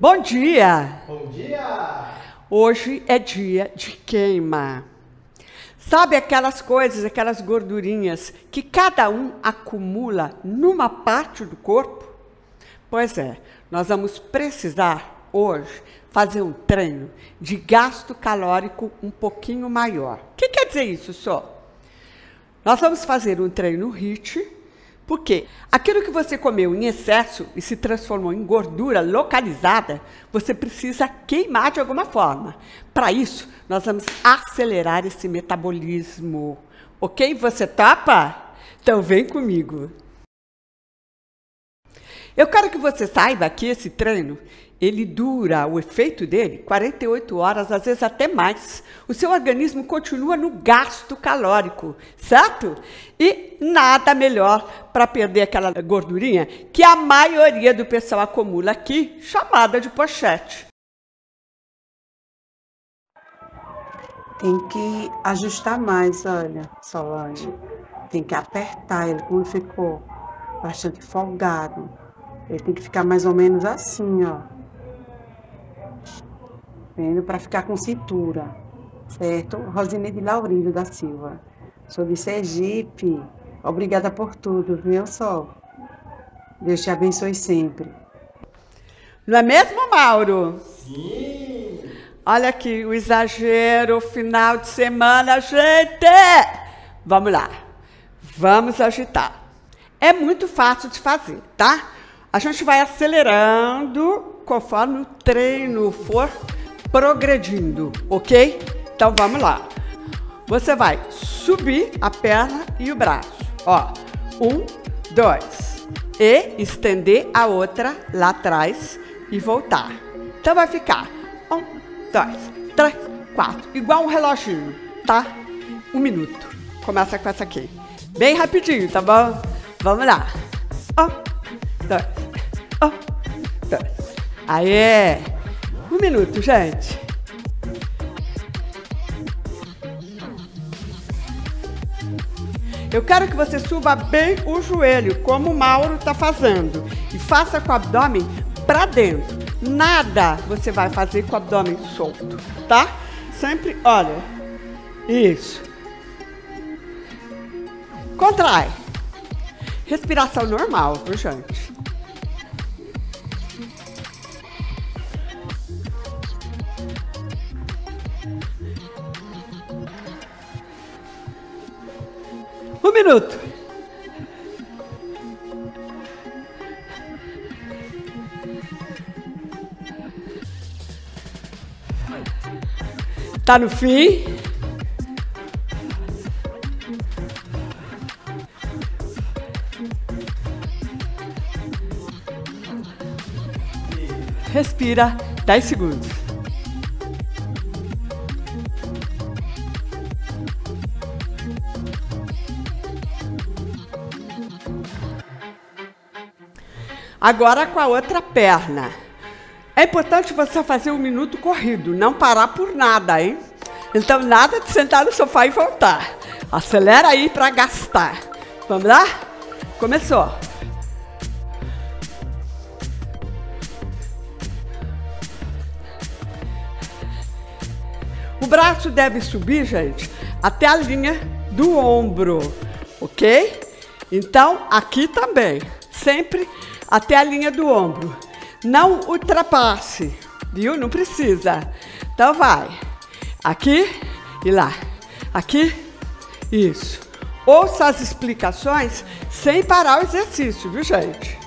Bom dia! Bom dia! Hoje é dia de queima. Sabe aquelas coisas, aquelas gordurinhas que cada um acumula numa parte do corpo? Pois é, nós vamos precisar hoje fazer um treino de gasto calórico um pouquinho maior. O que quer dizer isso, só? Nós vamos fazer um treino HIIT, porque aquilo que você comeu em excesso e se transformou em gordura localizada, você precisa queimar de alguma forma. Para isso, nós vamos acelerar esse metabolismo. Ok? Você topa? Então vem comigo. Eu quero que você saiba que esse treino, ele dura, o efeito dele, 48 horas, às vezes até mais. O seu organismo continua no gasto calórico, certo? E nada melhor para perder aquela gordurinha que a maioria do pessoal acumula aqui, chamada de pochete. Tem que ajustar mais, olha, Solange. Tem que apertar ele, como ficou bastante folgado. Ele tem que ficar mais ou menos assim, ó. Vendo? Para ficar com cintura. Certo? Rosineide Laurindo da Silva. Sou de Sergipe. Obrigada por tudo, viu, Sol? Deus te abençoe sempre. Não é mesmo, Mauro? Sim! Olha aqui o exagero, final de semana, gente! Vamos lá. Vamos agitar. É muito fácil de fazer, tá? A gente vai acelerando conforme o treino for progredindo, ok? Então vamos lá. Você vai subir a perna e o braço. Ó, um, dois. E estender a outra lá atrás e voltar. Então vai ficar um, dois, três, quatro. Igual um reloginho, tá? Um minuto. Começa com essa aqui. Bem rapidinho, tá bom? Vamos lá. Um, dois, um, dois. Aê! Um minuto, gente. Eu quero que você suba bem o joelho, como o Mauro está fazendo. E faça com o abdômen para dentro. Nada você vai fazer com o abdômen solto, tá? Sempre, olha. Isso. Contrai. Respiração normal, viu, gente? Minuto. Tá no fim. Respira 10 segundos. Agora com a outra perna. É importante você fazer um minuto corrido, não parar por nada, hein? Então, nada de sentar no sofá e voltar. Acelera aí para gastar. Vamos lá? Começou. O braço deve subir, gente, até a linha do ombro, ok? Então, aqui também, sempre até a linha do ombro. Não ultrapasse, viu? Não precisa. Então, vai. Aqui e lá. Aqui, isso. Ouça as explicações sem parar o exercício, viu, gente?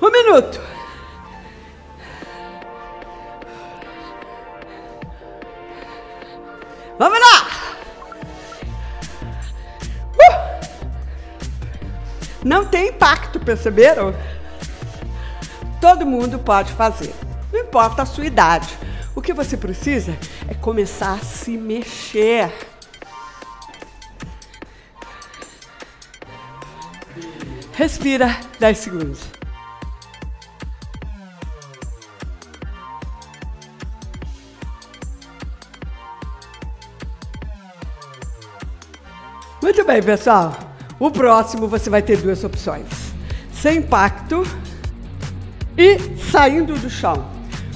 Um minuto. Vamos lá! Não tem impacto, perceberam? Todo mundo pode fazer, não importa a sua idade. O que você precisa é começar a se mexer. Respira 10 segundos. Muito bem, pessoal. O próximo você vai ter duas opções. sem impacto e saindo do chão.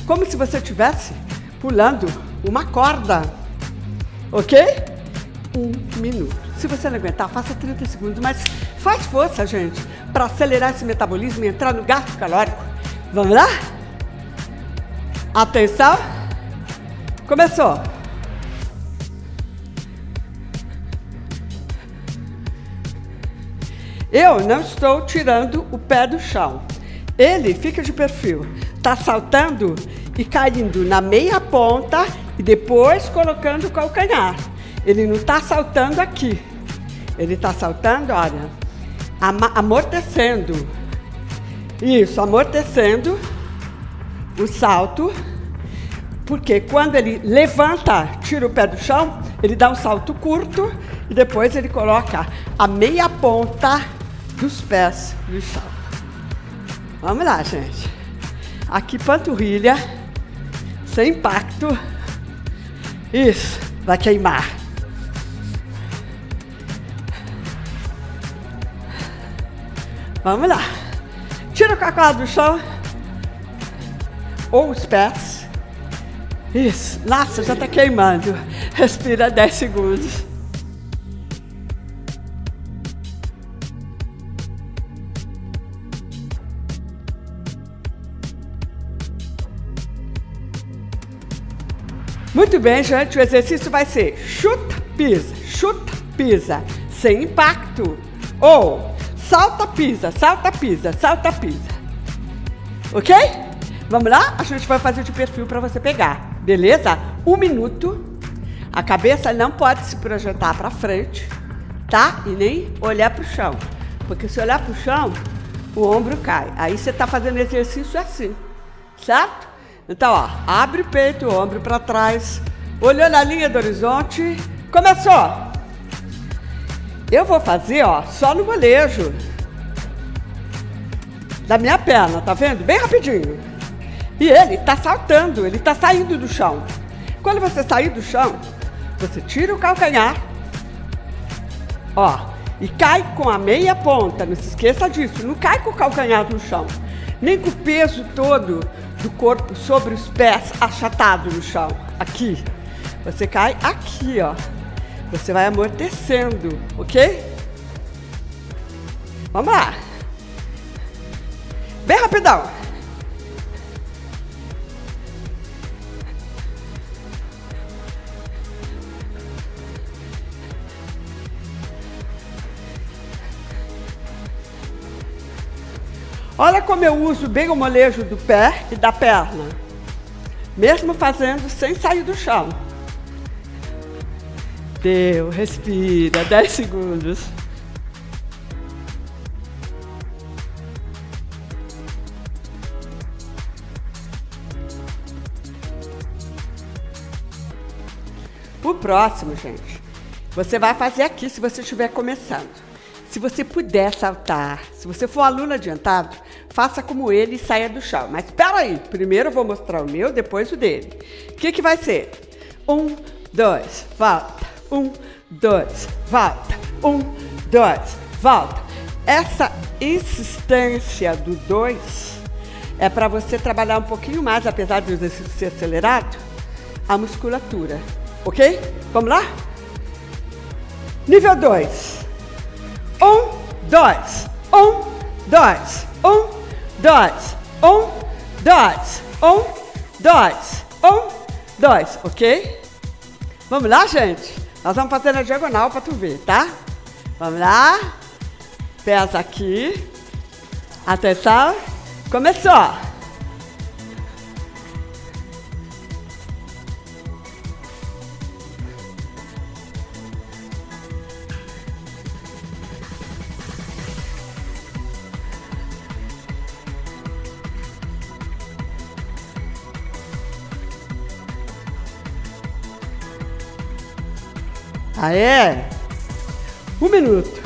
Como se você estivesse pulando uma corda. Ok? Um minuto. Se você não aguentar, faça 30 segundos, mas faz força, gente, para acelerar esse metabolismo e entrar no gasto calórico. Vamos lá? Atenção. Começou. Eu não estou tirando o pé do chão. Ele fica de perfil, está saltando e caindo na meia ponta e depois colocando o calcanhar. Ele não está saltando aqui. Ele está saltando, olha, amortecendo. Isso, amortecendo o salto. Porque quando ele levanta, tira o pé do chão, ele dá um salto curto e depois ele coloca a meia ponta dos pés no chão. Vamos lá, gente. Aqui, panturrilha, sem impacto. Isso, vai queimar. Vamos lá. Tira o cacau do chão. Ou os pés. Isso. Nossa, já está queimando. Respira 10 segundos. Muito bem, gente. O exercício vai ser chuta, pisa, chuta, pisa, sem impacto. Ou salta, pisa, salta, pisa, salta, pisa. Ok? Vamos lá? A gente vai fazer de perfil para você pegar. Beleza? Um minuto. A cabeça não pode se projetar para frente, tá? E nem olhar para o chão. Porque se olhar para o chão, o ombro cai. Aí você está fazendo exercício assim, certo? Então, ó, abre o peito, o ombro para trás, olhou na linha do horizonte, começou. Eu vou fazer, ó, só no molejo da minha perna, tá vendo? Bem rapidinho. E ele tá saltando, ele tá saindo do chão. Quando você sair do chão, você tira o calcanhar, ó, e cai com a meia ponta, não se esqueça disso, não cai com o calcanhar no chão, nem com o peso todo do corpo sobre os pés achatado no chão. Aqui. Você cai aqui, ó. Você vai amortecendo, ok? Vamos lá. Bem rapidão. Olha como eu uso bem o molejo do pé e da perna, mesmo fazendo sem sair do chão. Deu, respira, 10 segundos. O próximo, gente, você vai fazer aqui se você estiver começando. Se você puder saltar, se você for um aluno adiantado, faça como ele e saia do chão. Mas espera aí, primeiro eu vou mostrar o meu, depois o dele. O que, que vai ser? Um, dois, volta. Um, dois, volta. Um, dois, volta. Essa insistência do dois é para você trabalhar um pouquinho mais, apesar do exercício ser acelerado, a musculatura. Ok? Vamos lá? Nível 2. Um, dois. Um, dois. Um, dois. Um, dois. Um, dois. Um, dois. Ok? Vamos lá, gente? Nós vamos fazer na diagonal para tu ver, tá? Vamos lá. Pés aqui. Atenção. Começou. Aê! Um minuto.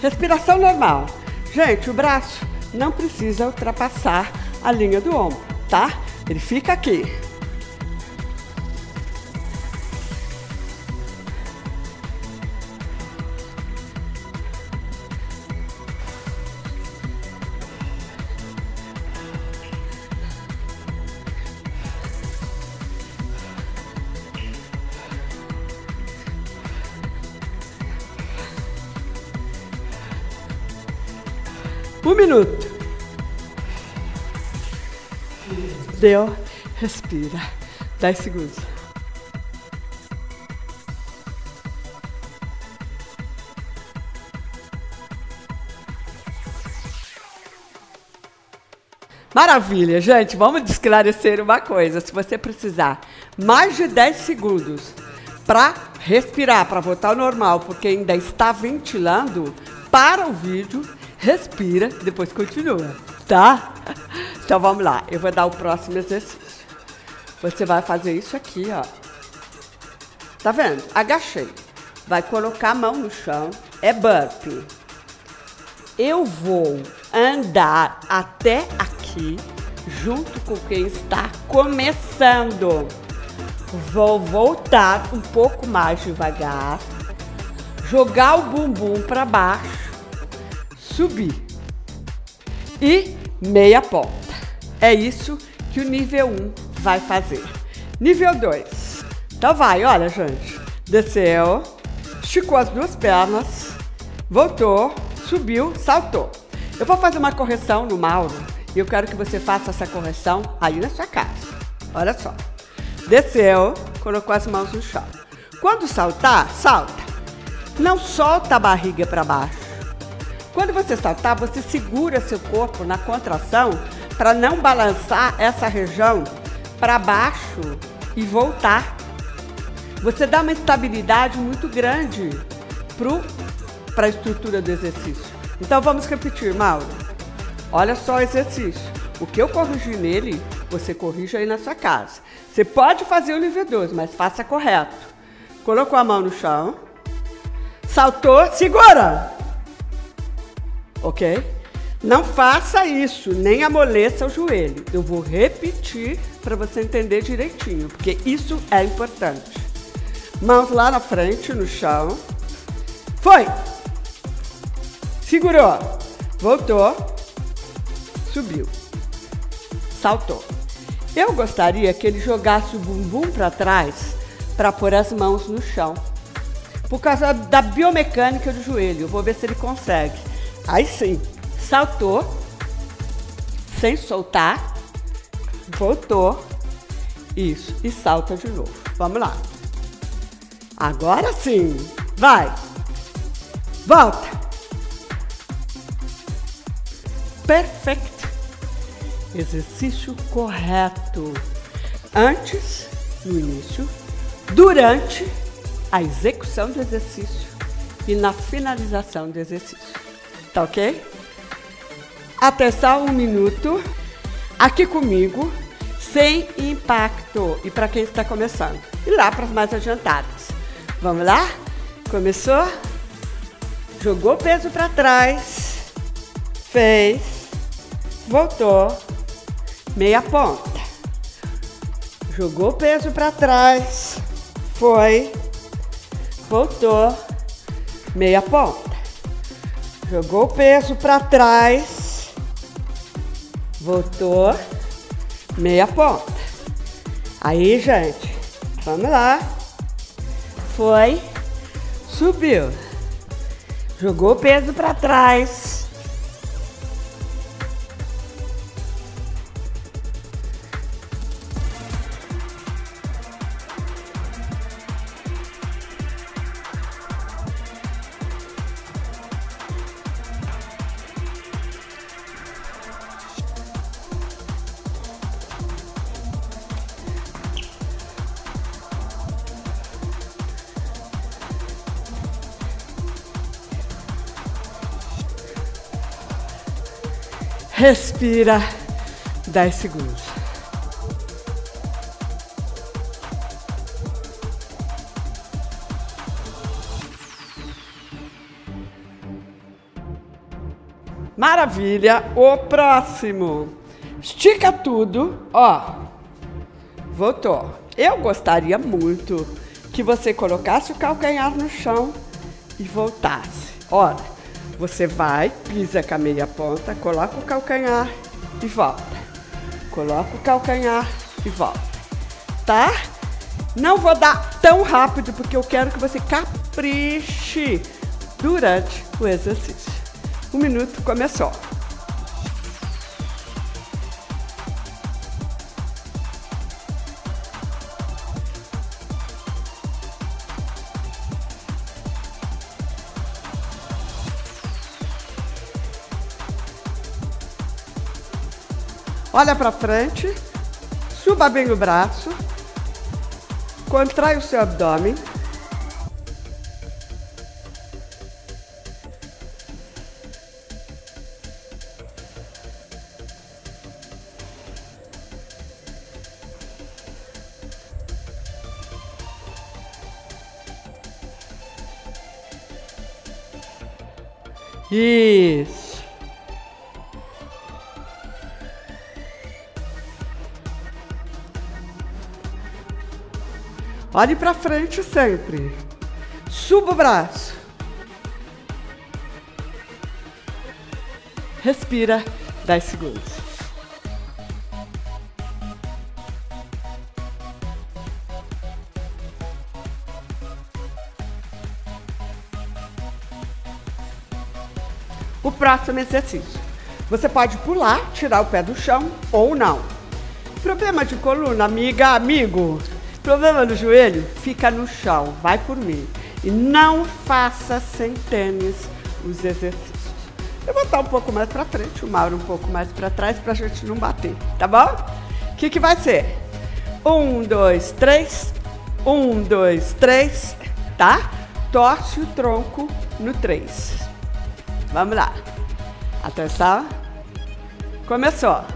Respiração normal. Gente, o braço não precisa ultrapassar a linha do ombro, tá? Ele fica aqui. Um minuto. Deu. Respira. 10 segundos. Maravilha, gente. Vamos esclarecer uma coisa. Se você precisar mais de 10 segundos para respirar, para voltar ao normal, porque ainda está ventilando, para o vídeo, respira, depois continua, tá? Então vamos lá. Eu vou dar o próximo exercício. Você vai fazer isso aqui, ó. Tá vendo? Agachei. Vai colocar a mão no chão. É burpee. Eu vou andar até aqui, junto com quem está começando. Vou voltar um pouco mais devagar, jogar o bumbum para baixo, subir e meia ponta. É isso que o nível 1 vai fazer. Nível 2. Então vai, olha, gente. Desceu, esticou as duas pernas, voltou, subiu, saltou. Eu vou fazer uma correção no Mauro e eu quero que você faça essa correção aí na sua casa. Olha só. Desceu, colocou as mãos no chão. Quando saltar, salta. Não solta a barriga para baixo. Quando você saltar, você segura seu corpo na contração para não balançar essa região para baixo e voltar. Você dá uma estabilidade muito grande para a estrutura do exercício. Então vamos repetir, Mauro. Olha só o exercício. O que eu corrigi nele, você corrige aí na sua casa. Você pode fazer o nível 2, mas faça correto. Colocou a mão no chão, saltou, segura! Ok? Não faça isso, nem amoleça o joelho. Eu vou repetir para você entender direitinho, porque isso é importante. Mãos lá na frente, no chão. Foi! Segurou. Voltou. Subiu. Saltou. Eu gostaria que ele jogasse o bumbum para trás para pôr as mãos no chão. Por causa da biomecânica do joelho. Eu vou ver se ele consegue. Aí sim. Saltou. Sem soltar. Voltou. Isso. E salta de novo. Vamos lá. Agora sim. Vai. Volta. Perfeito. Exercício correto. Antes, no início, durante a execução do exercício e na finalização do exercício. Tá ok? Atenção, um minuto. Aqui comigo, sem impacto. E para quem está começando. E lá para as mais adiantadas. Vamos lá? Começou? Jogou o peso para trás. Fez voltou, meia ponta. Jogou o peso para trás, foi, voltou, meia ponta. Jogou o peso para trás, voltou, meia ponta. Aí, gente, vamos lá. Foi, subiu. Jogou o peso para trás, Respira 10 segundos. Maravilha. O próximo. Estica tudo, ó. Voltou. Eu gostaria muito que você colocasse o calcanhar no chão e voltasse. Olha, você vai, pisa com a meia ponta, coloca o calcanhar e volta. Coloca o calcanhar e volta. Tá? Não vou dar tão rápido porque eu quero que você capriche durante o exercício. Um minuto começou. Olha para frente, suba bem o braço, contrai o seu abdômen. Olhe para frente sempre. Suba o braço. Respira 10 segundos. O próximo exercício. Você pode pular, tirar o pé do chão ou não. Problema de coluna, amiga, amigo. Problema no joelho? Fica no chão, vai por mim. E não faça sem tênis os exercícios. Eu vou estar um pouco mais para frente, o Mauro um pouco mais para trás, para a gente não bater, tá bom? O que, que vai ser? Um, dois, três. Um, dois, três, tá? Torce o tronco no três. Vamos lá. Atenção. Começou.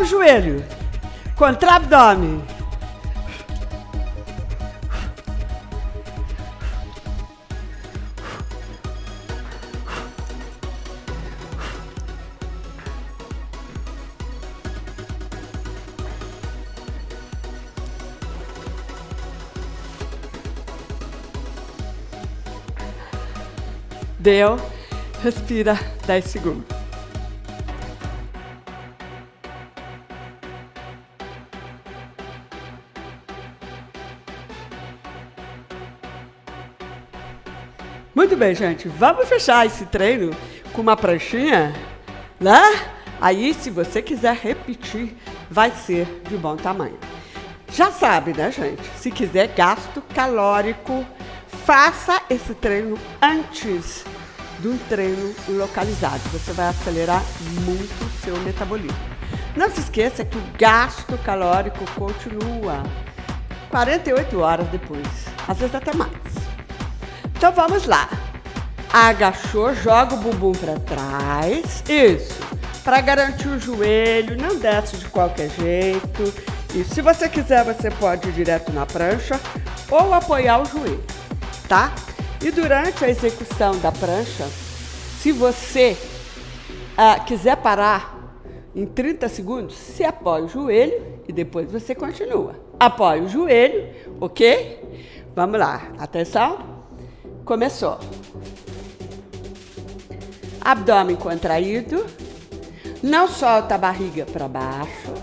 Sobe o joelho. Contra abdômen. Deu. Respira 10 segundos. Bem, gente. Vamos fechar esse treino com uma pranchinha, né? Aí, se você quiser repetir, vai ser de bom tamanho. Já sabe, né, gente? Se quiser gasto calórico, faça esse treino antes um treino localizado. Você vai acelerar muito o seu metabolismo. Não se esqueça que o gasto calórico continua 48 horas depois, às vezes até mais. Então vamos lá. Agachou, joga o bumbum para trás. Isso. Para garantir o joelho, não desce de qualquer jeito. E se você quiser, você pode ir direto na prancha ou apoiar o joelho, tá? E durante a execução da prancha, se você ah, quiser parar em 30 segundos, você apoia o joelho e depois você continua. Apoia o joelho, ok? Vamos lá, atenção. Começou. Abdômen contraído. Não solta a barriga para baixo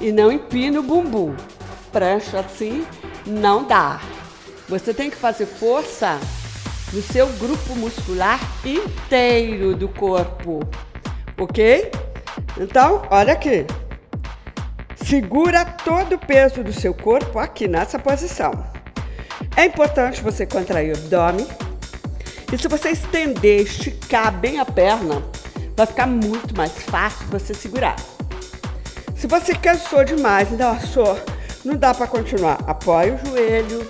e não empina o bumbum. Prancha assim não dá. Você tem que fazer força no seu grupo muscular inteiro do corpo. Ok? Então, olha aqui. Segura todo o peso do seu corpo aqui nessa posição. É importante você contrair o abdômen. E se você estender, esticar bem a perna, vai ficar muito mais fácil você segurar. Se você cansou demais, ainda achou, não dá para continuar, apoia o joelho,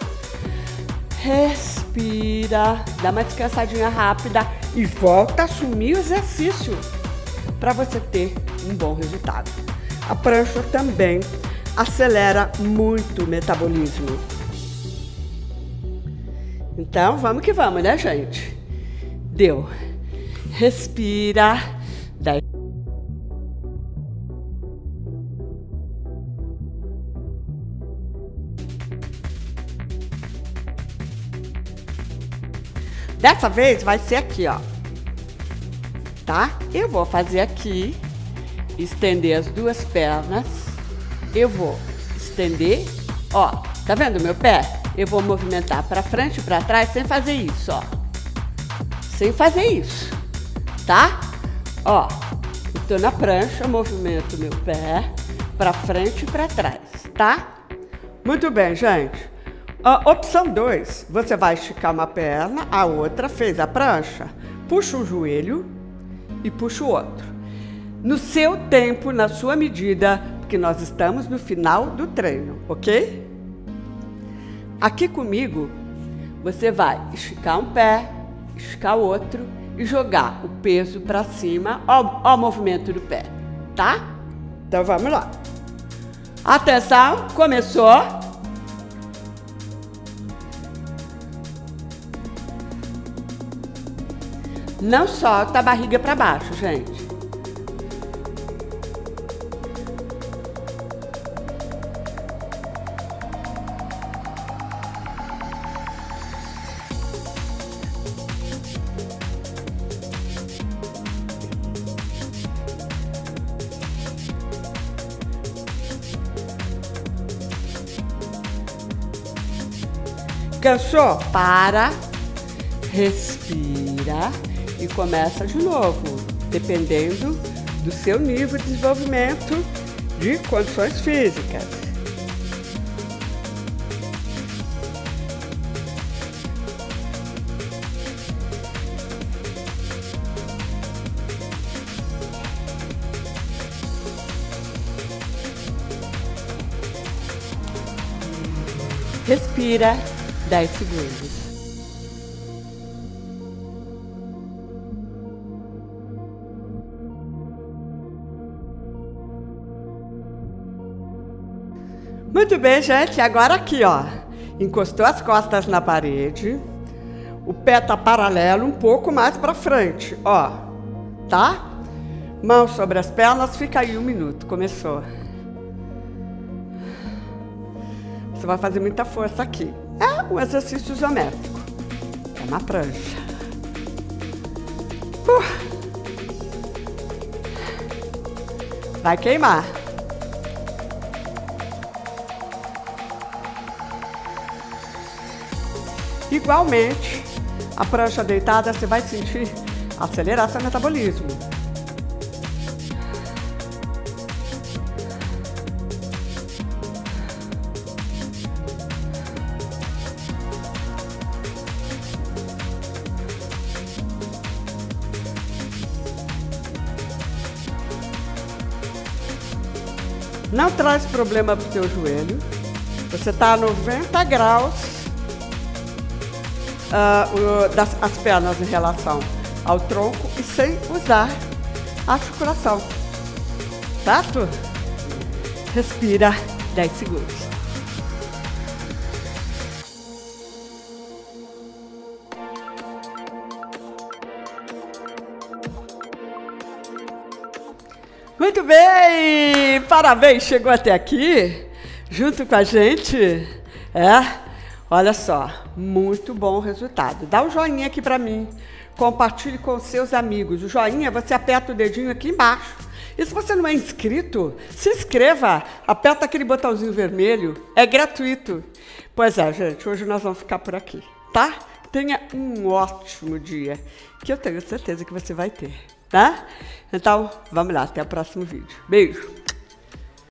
respira, dá uma descansadinha rápida e volta a assumir o exercício para você ter um bom resultado. A prancha também acelera muito o metabolismo. Então, vamos que vamos, né, gente? Deu. Respira. Daí. Dessa vez vai ser aqui, ó. tá? Eu vou fazer aqui, estender as duas pernas. Eu vou estender, ó, tá vendo meu pé? Eu vou movimentar para frente e para trás sem fazer isso, ó. Sem fazer isso, tá? Ó, estou na prancha, movimento meu pé para frente e para trás, tá? Muito bem, gente. Opção 2, você vai esticar uma perna, a outra fez a prancha, puxa um joelho e puxa o outro. No seu tempo, na sua medida, porque nós estamos no final do treino, ok? Aqui comigo, você vai esticar um pé, esticar outro e jogar o peso para cima, ó, ó o movimento do pé, tá? Então vamos lá. Atenção, começou. Não solta a barriga para baixo, gente. Cansou? Para, respira e começa de novo, dependendo do seu nível de desenvolvimento de condições físicas. Respira 10 segundos. Muito bem, gente. Agora aqui, ó. Encostou as costas na parede. O pé tá paralelo, um pouco mais para frente, ó. Tá? Mão sobre as pernas, fica aí um minuto. Começou. Você vai fazer muita força aqui. Um exercício isométrico. É uma prancha. Uh. Vai queimar. Igualmente, a prancha deitada você vai sentir acelerar seu metabolismo. Não traz problema para o teu joelho. Você está a 90 graus uh, das, as pernas em relação ao tronco e sem usar a articulação. Certo? Respira 10 segundos. Muito bem! Parabéns, chegou até aqui, junto com a gente. É, Olha só, muito bom resultado. Dá um joinha aqui para mim. Compartilhe com seus amigos. O joinha, você aperta o dedinho aqui embaixo. E se você não é inscrito, se inscreva. Aperta aquele botãozinho vermelho. É gratuito. Pois é, gente, hoje nós vamos ficar por aqui, tá? Tenha um ótimo dia, que eu tenho certeza que você vai ter, tá? Então, vamos lá, até o próximo vídeo. Beijo!